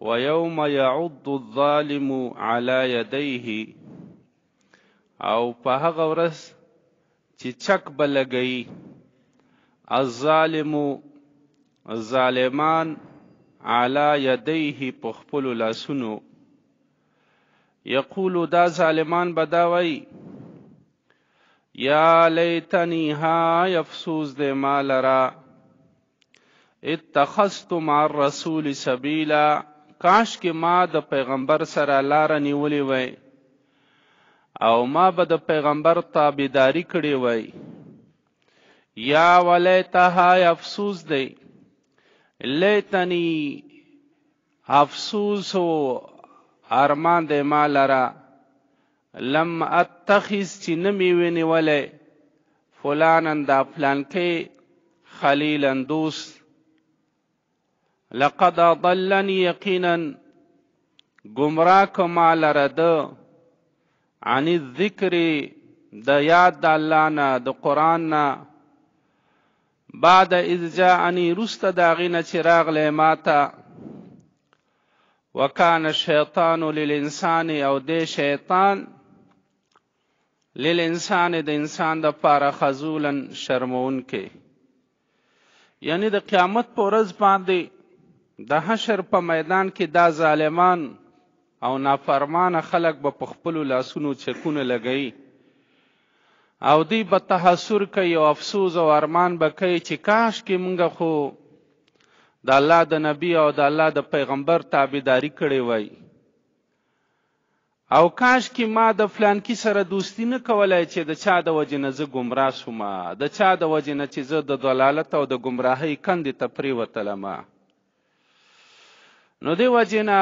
ويوم يعض الظالم على يديه او په هغه ورځ چې چک بلګي الظالم ظالمان على يديه په خپل لاسونو یقول دا ظالمان بداوي یا لیتنی ها افسوس دې مال را اتخذت مع الرسول سبیلا کاش کې ما د پیغمبر سره لار نیولې وای او ما به د پیغمبر تابعداري کړې وای یا ولیتها افسوس دی لیتنی افسوس او ارمان دی ما لره لم اتخذ چې نه مې ونیولی فلانا دا پلانکی خلیلا دوست لقد اضلني یقینا گمراه کما لره ده عن الذکر د یاد د الله نه د قران نه بعد اذ جاءني رست داغینه چې راغله ماته وکان الشیطان للانسان او دې شیطان للانسان د انسان د پاره خذولن شرمون کې یعنی د قیامت پر ورځ باندې د حشر په میدان کې دا ظالمان او نافرمانه خلک به په خپل لاسونو چکونه لګی او دوی به تحسر کوي او افسوز او ارمان به کوي چې کاشکې مونږ خو د الله د نبی او د الله د پیغمبر تابعداري کړې وای او کاش کې ما د فلانکی سره دوستی نه کولای چې د چا د وجې نه زه ګمراه شوم د چا د وجې نه چې زه د ضلالت او د ګمراهۍ کندې ته پریوتلم نو دی وجنه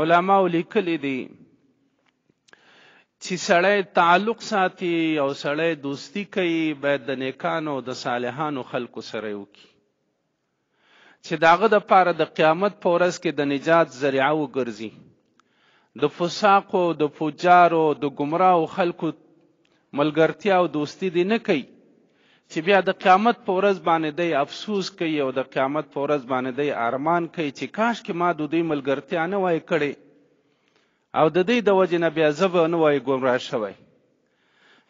علما لیکلي دي چې سړی تعلق ساتي او سړی دوستی کوي باید د نیکانو د صالحانو خلکو سره وکړي چې داغه د پاره د قیامت په ورځ کې د نجات ذریعہ وګرځي د فساقو او د فجارو د ګمراو خلکو ملګرتیا او دوستی دی نه کوي چې بیا د قیامت په ورځ باندې دی افسوس کوي او د قیامت په ورځ باندې دی ارمان کوي چې کاش کې ما د دوی ملګرتیا نه وای کړې او د دې د وجې نه بیا زه به نه وای ګمراه شوی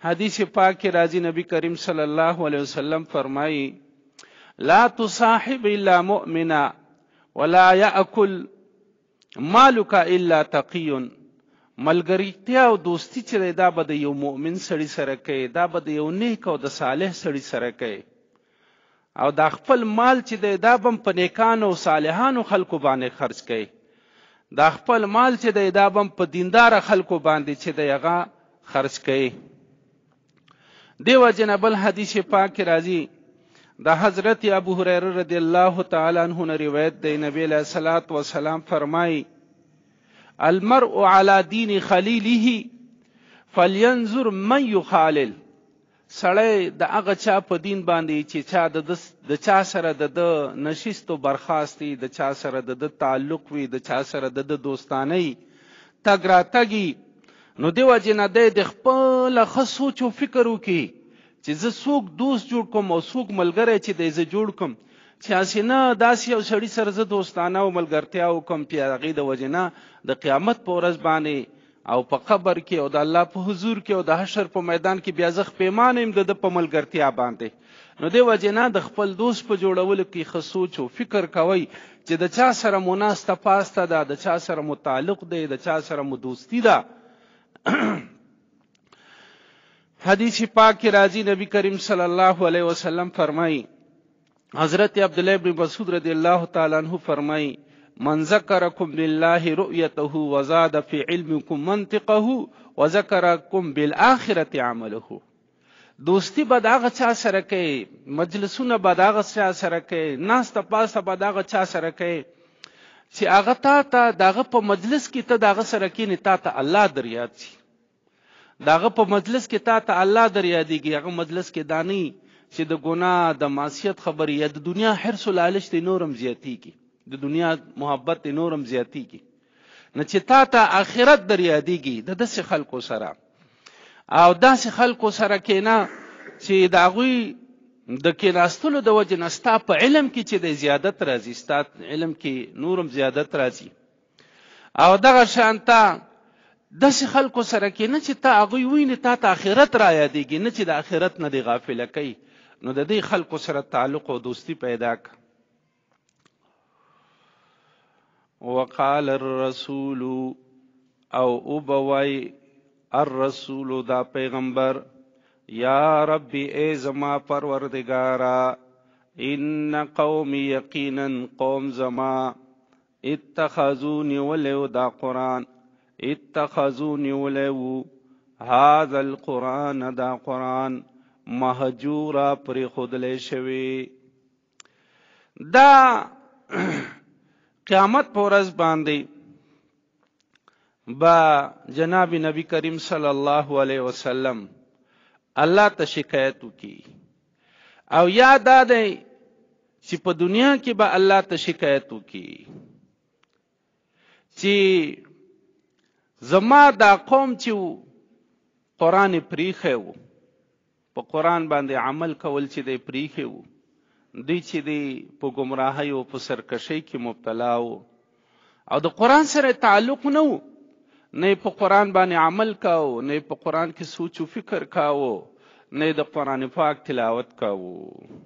حدیث پاک کې راځي نبی کریم صلی الله علیه وسلم فرمایي لا تصاحب الا مؤمنا ولا ياكل مالک الا تقی ملګرتیا او دوستی چې دی دا به د یو مؤمن سړي سره کوي دا به د یو نیک او د صالح سړي سره کوي او دا خپل مال چې دی دا بم په نیکانو او صالحانو خلکو باندې خرج کوي دا خپل مال چې دی دا بم په دیندار خلکو باندې چې دی هغه خرج کوي دیو جن بل حدیث پاک کې راځي د حضرت ابو هريره رضی الله تعالی عنہ نه روایت دی نبی له صلوات و سلام فرمای المرء على دين خليله فلينظر من يخالل سړی د هغه چا په دین باندې چې چا د د چا سره د د نشست او برخاستي د چا سره د د تعلق وي د چا سره د د دوستانه تګ راتګي نو دې وجې نه دی د خپل ښه سوچ او فکر وکړي چې زه څوک دوست جوړ کوم او څوک ملګری چې دی زه جوړ کوم چې هسې نه داسې یو سړي سره زه دوستانه او ملګرتیا وکړم چې هغې د وجې نه د قیامت په ورځ باندې او په قبر کې او د الله په حضور کې او د حشر په میدان کې بیا زه خپېمانه یم د ده په ملګرتیا باندې نو دې وجې نه د خپل دوست په جوړولو کې ښه سوچ او فکر کوئ چې د چا سره مو ناسته پاسته ده د چا سره مو تعلق دی د چا سره مو دوستی ده حدیث پاک کې راځي نبی کریم صلی الله علیه وسلم فرمایي حضرت عبد الله بن مسعود رضی الله تعالی عنہ فرمایي من ذکرکم بالله رؤیته وزاد فی علمکم منطقه وذکرکم بالآخرة عمله دوستي به د هغه چا سره کوي مجلسونه به د هغه چا سره کوي ناسته پاسته به د هغه چا سره کوي چې هغه تا ته دغه په مجلس کې ته دغه سره کینې تا ته الله در یاد شي دغه په مجلس کې تا ته الله در یادېږي هغه مجلس کې دانی چې د ګناه د معصیت خبرې یا د دنیا حرص لالچ ته نورم زیاتیږي د دنیا محبت ته نورم زیاتیږي نه چې تا ته آخرت در یادېږي د داسې خلکو سره او داسې خلکو سره کېنه چې د هغوی د کېناستلو د وجې نه ستا په علم کې چې د زیادت راځي ستا علم کې نورم زیادت راځي او دغه شانته داسې خلکو سره کې نه چې تا هغوی وینې تا ته آخرت را یادېږي نه چې د آخرت نه دې غافله کوي نو د دې خلکو سره تعلق او دوستی پیدا کړه وقال الرسول او وبوي الرسول دا پیغمبر یا رب ای زما پروردگارا ان قوم یقینا قوم زما اتخذوني ولو دا قران اتخذوني ولو هذا القران دا قران مهجورا پر خودلې شوی دا قیامت پر ورځ باندې با جناب نبی کریم صلی الله علیه وسلم الله ته شکایت وکي او یا دا دی چې په دنیا کې به الله ته شکایت وکي چې زما دا قوم چې وو قرآن یې پریښی وو په قرآن باندې عمل کول چې دی پریښی وو دوی چې دی په ګمراهۍ او په سرکشۍ کې مبتلا وو او د قرآن سره تعلق نه وو نه په قرآن باندې عمل کاوه نه په قرآن کې سوچ و فکر کاوه نه د قرآن پاک تلاوت کاوه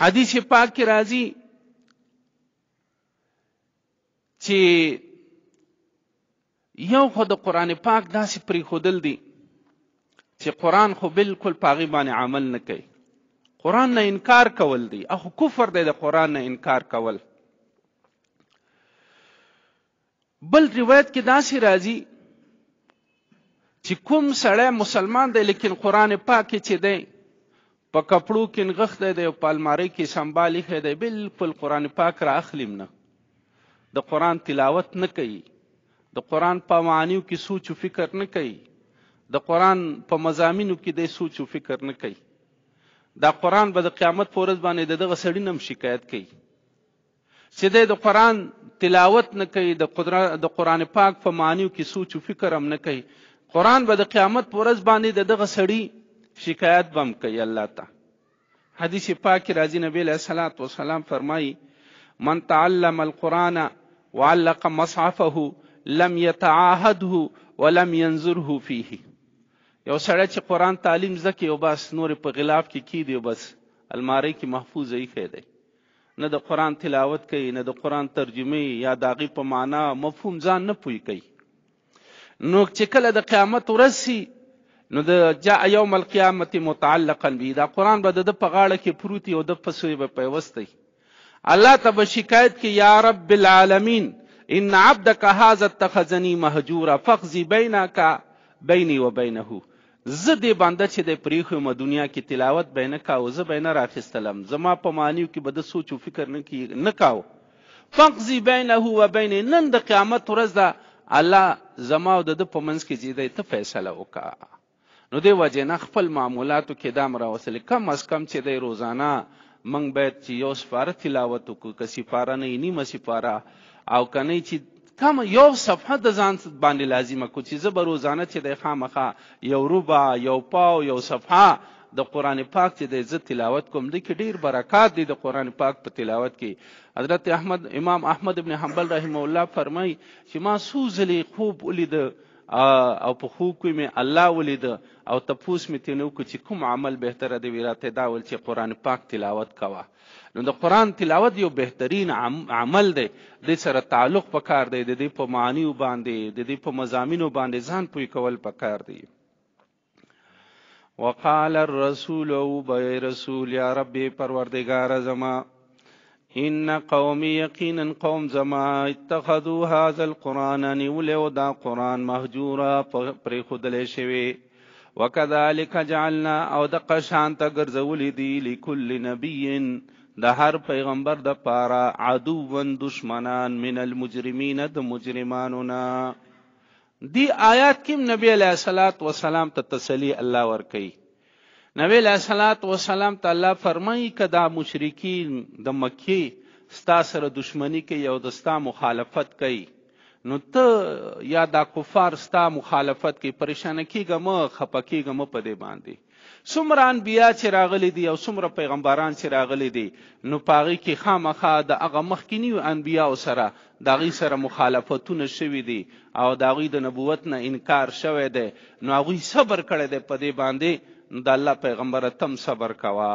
حدیث پاک کې راځي چې یو خو د قران پاک داسې پری خودل دي چې قران خو بالکل پاغي باندې عمل نه کوي قران نه انکار کول دي اخو کفر دی د قران نه انکار کول بل روایت کې داسې راځي چې کوم سړی مسلمان دی لیکن قران پاک چې دی په کپړو کې نغښتی دی او په المارۍ کې سمبال ایښی دی بلکل قرآن پاک را اخلیم نه د قرآن تلاوت نه کوي د قرآن په معانیو کې سوچ و فکر نه کوي د قرآن په مضامینو کې دی سوچ و فکر نه کوي دا قرآن به د قیامت په ورځ باندې د دغه سړي نه هم شکایت کوي چې دی د قرآن تلاوت نه کوي، د قرآن پاک په معنیو کې سوچ و فکر هم نه کوي، قرآن به د قیامت په ورځ باندې د دغه سړي شکایت به هم کوي الله ته. حدیث پاک کې راځي نبی علیه الصلاة والسلام فرمایي من تعلم القرآن وعلق مصحفه لم يتعاهده ولم ينظره فيه یو سړی چې قرآن تعلیم زده کوي او بس نور په غلاف کې کیدي او بس الماری کې محفوظ یې خې دی نه د قرآن تلاوت کوي نه د قرآن ترجمه یا د هغې په معنا مفهوم ځان نه پوه کوي نو چې کله د قیامت ورځ سي نو د جاء یوم القیامت متعلقا به دا قرآن به د په غاړه کې پروتي او د پسوې به پیوستی الله ته به شکایت کې یا رب العالمین ان عبدك هذا اتخذني مهجورا فخزي بينك بيني وبينه زه دې بنده چې دی پرېښی وم دنیا کې تلاوت به یې نه کاوه زه به یې نه راخیستلم زما په معنیو کې به ده سوچ و فکر نه کی نه کاوه فقضي بینه و بین نن د قیامت ورځ ده الله زما او د ده په منځ کې چې دی ته فیصله وکړه نو دی وجه نه خپل معمولاتو کې دام راوسلې کم از کم چې دی روزانه منګ باید چې یو سپاره تلاوت وکړو که سپاره نه نیمه سپاره او کنه چې کمه یو صفحه د ځان باندې لازمه کو چې زه به روزانه چې د خامخا یو ربع یو پاو یو صفحه د قران پاک چې د عزت تلاوت کوم د کې ډیر برکات دي د قران پاک په تلاوت کې حضرت احمد امام احمد ابن حنبل رحم الله فرمای چې ما سوزلی خوب ولید او په خوب کې مې الله ولید او تپوس مې تینو کو چې کوم عمل بهتره دی ویراته دا ول چې قران پاک تلاوت کوا نو د قران تلاوت یو بهترین عمل دی د سره تعلق پکار دی د دې په معنی باندې د دې په مزامینو باندې ځان پوي کول پکار دی وقال الرسول او بي رسول یا رب پروردگار زما ان قوم یقینا قوم زما اتخذوا هذا القران نیول او دا قران مهجورا پر خودلې شوی وکذالک جعلنا او د قشان ته ګرځولې دي لکل نبی د هر پیغمبر د پاره عدو ون دشمنان من المجرمین د مجرمانو نه دی آیات کې نبی علیہ الصلات والسلام ته تسلی الله ور کوي نبی علیہ الصلات والسلام ته الله فرمایي کدا مشرکین د مکی ستا سره دشمنی کوي او د ستا مخالفت کوي نو ته یا دا کفار ستا مخالفت کې پریشان کیږه مه خپه کیږه مه په دې باندې څومره انبیا چې راغلي دي او څومره پیغمبران چې راغلي دي نو پاغي کې خامخا د هغه مخکینی انبیا سره داغي سره مخالفتونه شوي دي او داغي د نبوت نه انکار شوی دی نو هغه صبر کړی دی په دې باندې نو د الله پیغمبر تم صبر کوا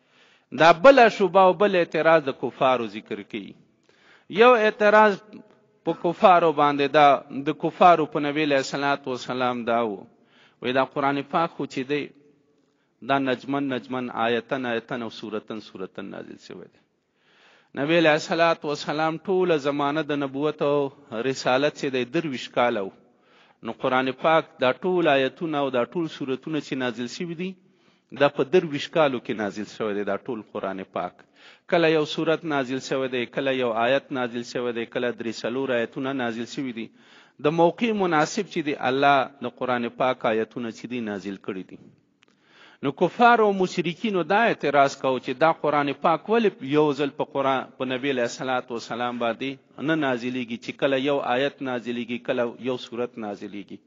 دا بله شبه او بل اعتراض د کفارو ذکر کوي یو اعتراض په کفارو باندې دا د کفارو په نبی له صلوات و سلام دا وو وې دا قران پاک خو چې دی دا نجمن نجمن آیتن آیتن او سورتن سورتن نازل شوی دی نبی علیه الصلاة والسلام ټوله زمانه د نبوت او رسالت چې دی درویشت کاله و نو قرآن پاک دا ټول آیتونه او دا ټول سورتونه چې نازل شوي دي دا په درویشت کالو کې نازل شوی دی دا ټول قرآن پاک کله یو سورت نازل شوی دی کله یو آیت نازل شوی دی کله درې څلور آیتونه نازل شوي دي د موقع مناسب چې دی الله د قرآن پاک آیتونه چې دی نازل کړي دي نو کفارو او مشرکینو دا اعتراض کاوه چې دا قرآن پاک ولې یو ځل په قرآن په نبی علیه الصلاة والسلام باندې نه نازلیږي چې کله یو آیت نازلیږي کله یو صورت نازلیږي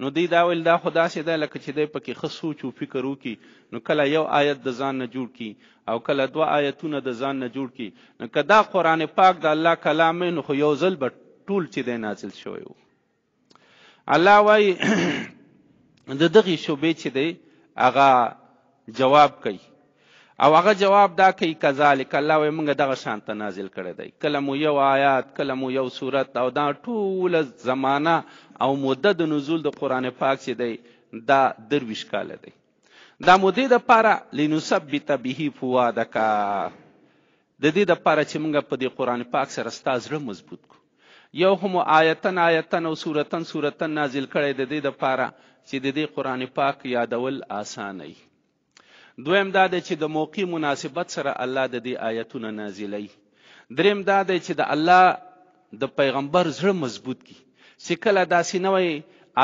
نو دی دا ویل دا خو داسې ده لکه چې دی پکې ښه سوچ او فکر وکړي نو کله یو آیت د ځان نه جوړ کړي او کله دوه آیتونه د ځان نه جوړ کړي نو که دا قرآن پاک د الله کلام نو خو یو ځل به ټول چې دی نازل شوی وو الله وای د دغه شوبې چې دی هغه جواب کوي او هغه جواب دا کوي کذالک الله وای موږ دغه شان ته نازل کړی دی کله مو یو آیات کله مو یو صورت او دا ټول زمانہ او مدد د نزول د قران پاک چې دی دا درویش کال دی دا مدې د پاره لنثبت به فوادک د دې لپاره چې موږ په دې قرآن پاک سره ستا زړه مضبوط کړو یو خو مو آیتن آیتن او سورتن سورتن نازل کړی د دې لپاره چې د دې قرآن پاک یادول آسانه وي دویم دا دی چې د موقع مناسبت سره الله د دې آیتونه نازلوي دریم دا دی چې د الله د پیغمبر زړه مضبوط کی چې کله داسې نوی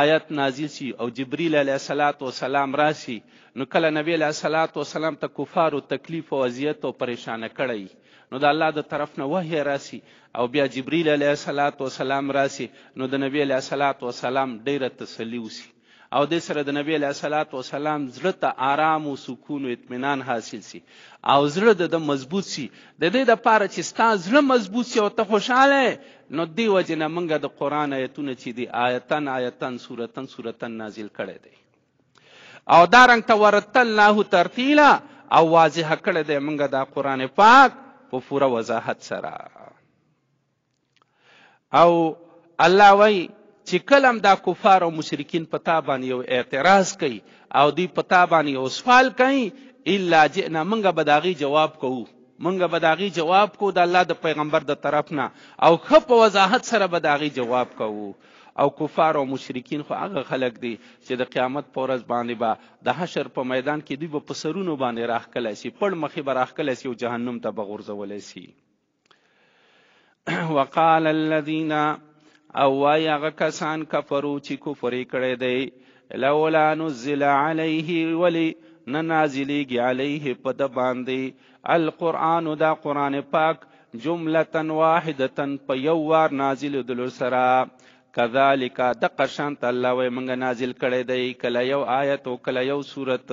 آیت نازل شي او جبرئیل علیه الصلاة والسلام راشي نو کله نبی علیه الصلاة والسلام ته کفارو تکلیف او اذیت او پریشانه کړی نو د الله د طرف نه وحی راشي او بیا جبرئیل علیه الصلاة والسلام راشي نو د نبی علیه الصلاة والسلام ډیره تسلی وشي او دې سره د نبی علیه صلات و سلام زړه ته آرام او سکون او اطمینان حاصل سي او زړه د د مضبوط سي د دې د پاره چې ستا زړه مضبوط سي او ته خوشاله نو دی وجه نه منګه د قران آیتونه چې دی آیتن آیتن سورتن سورتن نازل کړي دي او دارنګ تورتلناه ترتیلا او واضح کړی دی موږ دا قران پاک په پوره وضاحت سره او الله وایي چې کله هم دا کفار او مشرکین په تا باندې یو اعتراض کوي او دوی په تا باندې یو سوال کوي الا جئنا منګه به داغي جواب کوو منګه به داغي جواب کوو د الله د پیغمبر د طرف نه او خپ وضاحت سره به داغي جواب کوو او کفار او مشرکین خو هغه خلک دي چې د قیامت پر ورځ باندې با د حشر په میدان کې دوی په سرونو باندې راخکل شي پړ مخې به راخکل شي او جهنم ته بغورځول شي وقال الذين او وای هغه کسان کفرو چې کفر کړي دی لولا نزل عليه ولي نه نازلېږي عليه په د باندې القرآن دا قرآن پاک جملة واحدة په یو وار نازل دلو سره کذالک د قشانت الله وې مونږ نازل کړي دی کله یو آیت او کله یو صورت